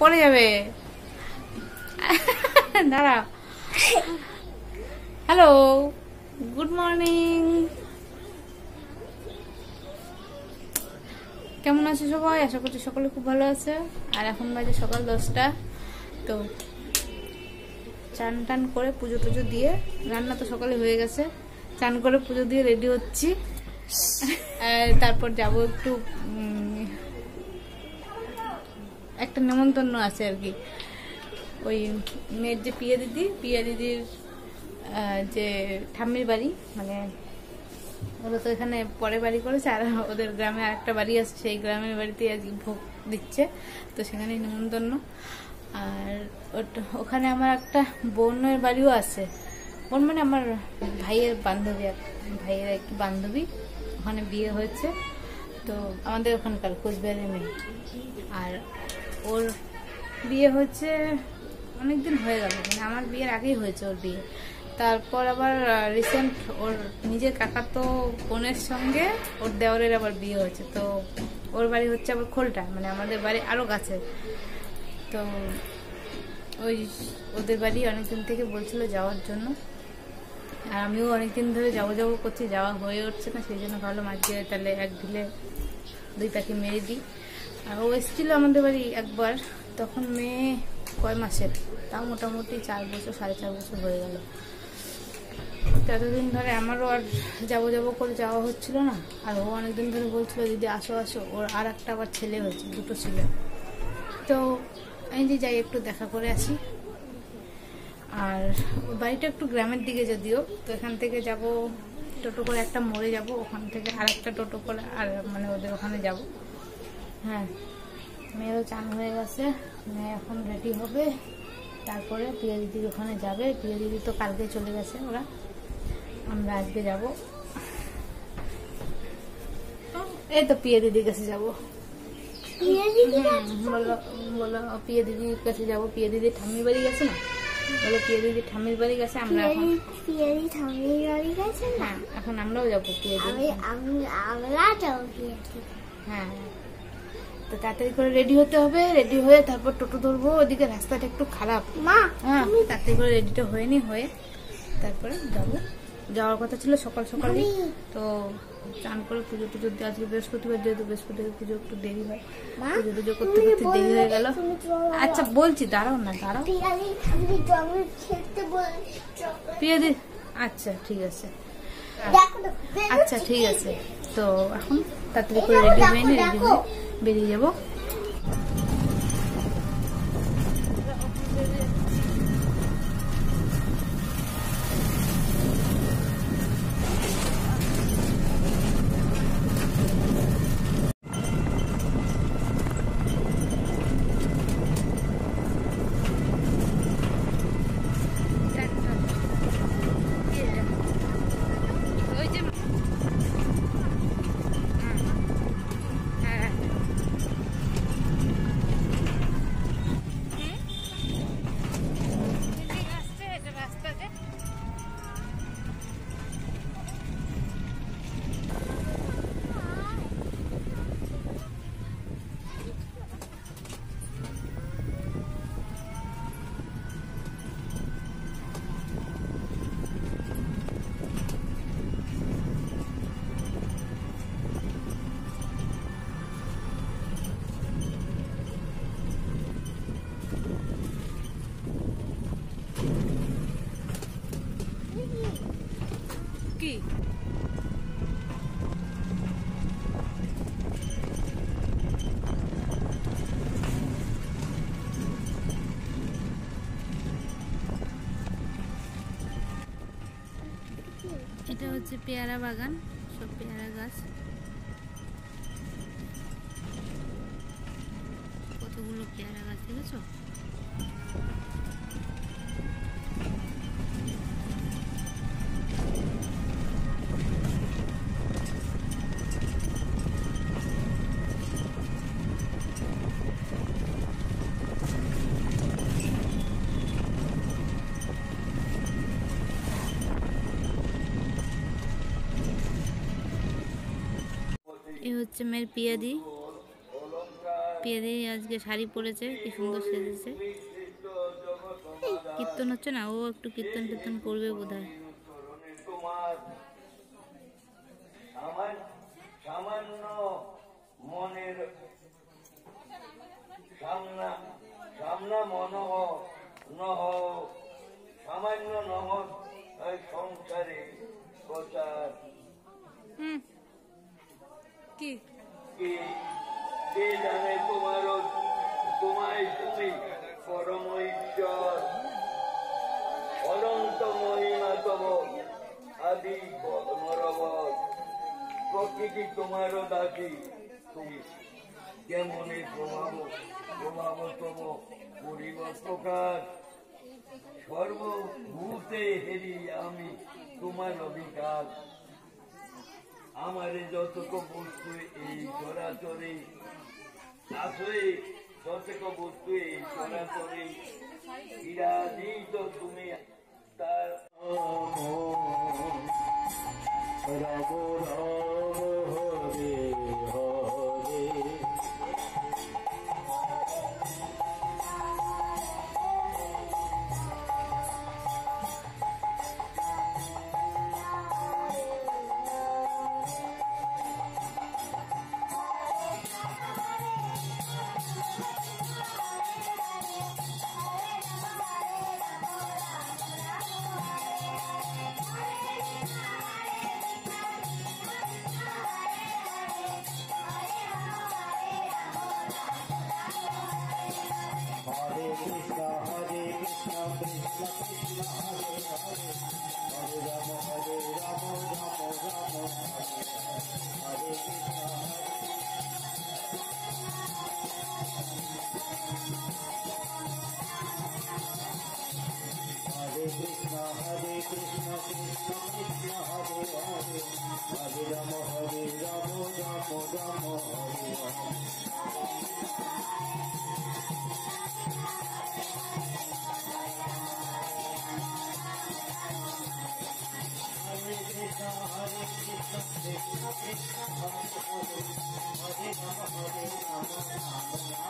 পড়ে যাবে। দাঁড়াও হ্যালো গুড মর্নিং কেমন আছে সবাই? আশা করছি সকলে খুব ভালো আছে। আর এখন বাজে সকাল দশটা। তো চান টান করে পুজো টুজো দিয়ে রান্না তো সকালে হয়ে গেছে। চান করে পুজো দিয়ে রেডি হচ্ছি। তারপর যাব একটু একটা নেমন্তন্ন আছে আর কি। ওই মেয়ের যে পিয়া দিদি, পিয়া দিদির যে ঠাম্মির বাড়ি মানে ওরা তো এখানে পরে বাড়ি করেছে, আর ওদের গ্রামে আরেকটা বাড়ি আছে, সেই গ্রামের বাড়িতে আজ ভোগ দিচ্ছে। তো সেখানে নিমন্ত্রণ আর ওখানে আমার একটা বোনের বাড়িও আছে। বোন মানে আমার ভাইয়ের বান্ধবী ভাইয়ের এক বান্ধবী। ওখানে বিয়ে হয়েছে। তো আমাদের ওখানকার কোচবিহারের মেয়ে। আর ওর বিয়ে হচ্ছে অনেকদিন হয়ে গেল মানে আমার বিয়ের আগেই হয়েছে ওর বিয়ে। তারপর আবার রিসেন্ট ওর নিজের কাকা তো বোনের সঙ্গে ওর দেওরের আবার বিয়ে হয়েছে। তো ওর বাড়ি হচ্ছে আবার খোলটা মানে আমাদের বাড়ি আরও কাছে। তো ওই ওদের বাড়ি অনেকদিন থেকে বলছিল যাওয়ার জন্য। আর আমিও অনেকদিন ধরে যাব যাব করছি, যাওয়া হয়ে উঠছে না, সেই জন্য ভাবলাম আজকে তাহলে এক ঢিলে দুই পাখি মেরে দিই। আর ও এসেছিল আমাদের বাড়ি একবার, তখন মেয়ে কয় মাসের? তাও মোটামুটি চার বছর, সাড়ে চার বছর হয়ে গেল। ততদিন ধরে আমারও আর যাব যাব করে যাওয়া হচ্ছিল না। আর ও অনেকদিন ধরে বলছিল, দিদি, আসো আসো। ওর আর একটা আবার ছেলে হয়েছে, দুটো ছেলে। তো আমি যে যাই, একটু দেখা করে আসি। আর বাড়িটা একটু গ্রামের দিকে যদিও, তো এখান থেকে যাব, টোটো করে একটা মোড়ে যাব, ওখান থেকে আর একটা টোটো করে, আর মানে ওদের ওখানে যাব। হ্যাঁ মেয়েরও চান হয়ে গেছে মেয়ে এখন রেডি হবে। তারপরে প্রিয়া দিদির ওখানে যাবে। প্রিয়া দিদি তো কালকে চলে গেছে ওরা। আমরা আজকে যাব। এই তো প্রিয়া দিদির কাছে যাব। হুম, বলল বলল পিয়ে দিদির কাছে যাব। পিয়ে দিদির ঠাম্মির বাড়ি গেছে না? বলো পিয়ে দিদির ঠাম্মির বাড়ি গেছে? আমরা এখন থামিয়ে গাড়ি গেছে না? হ্যাঁ এখন আমরাও যাব পিয়ে দিদি আমি আমরা যাব পিয়ারি হ্যাঁ হ্যাঁ। তো তাড়াতাড়ি করে রেডি হতে হবে রেডি হয়ে তারপর টোটো ধরবো ওদিকে রাস্তাটা একটু খারাপ। মা হ্যাঁ তাড়াতাড়ি করে রেডিটা হয়ে নি হয়ে তারপরে যাব। যাওয়ার কথা ছিল সকাল সকালে। তো চান করে পুজো টুজো দিয়ে আজকে বৃহস্পতিবার যেহেতু বৃহস্পতিবার পুজো একটু দেরি হয় পুজো টুজো করতে করতে দেরি হয়ে গেল। আচ্ছা বলছি দাঁড়াও না দাঁড়াও। পিয়ারি আমি জঙ্গল খেলতে বল চকলেট। প্রিয় দি আচ্ছা ঠিক আছে। আচ্ছা ঠিক আছে। তো এখন তাড়াতাড়ি করে রেডি হয়ে নি রেডি হয়ে বেরিয়ে যাব। এটা হচ্ছে পেয়ারা বাগান সব পেয়ারা গাছ। কতগুলো পেয়ারা গাছ দেখেছ? হচ্ছে মেয়ের পিয়াদি। পেয়ে আজকে শাড়ি পরেছে কি সুন্দর সেজেছে। কীর্তন হচ্ছে না ও একটু কীর্তন টীর্তন করবে বোধ হয় সামান্য সামান্য মনের সামনা সামনা মনহ নহ সামান্য নহ সংসারে প্রচার। কি? জানে তোমারও তোমায় তুমি? পরম ঈশ্বর, অনন্ত মহিমা তব আদি নরবত প্রকৃতি তোমারও দাসী। তুমি কেমনে প্রভাব প্রভাব তব প্রকাশ। সর্বভূতে হেরি আমি তোমার অধিকার আমারে যতক বস্তু এই চরাচরে আসলে যতক বস্তু এই চরাচরে বিরাজিত তুমি তার Ram Ram. Hare Rama Krishna Hare Krishna Krishna Krishna Hare Hare Hare Rama Rama Rama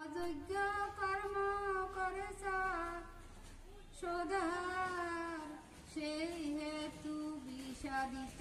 অযোগ্য কর্ম করেছ সদার সেই হেতু বিষাদিত।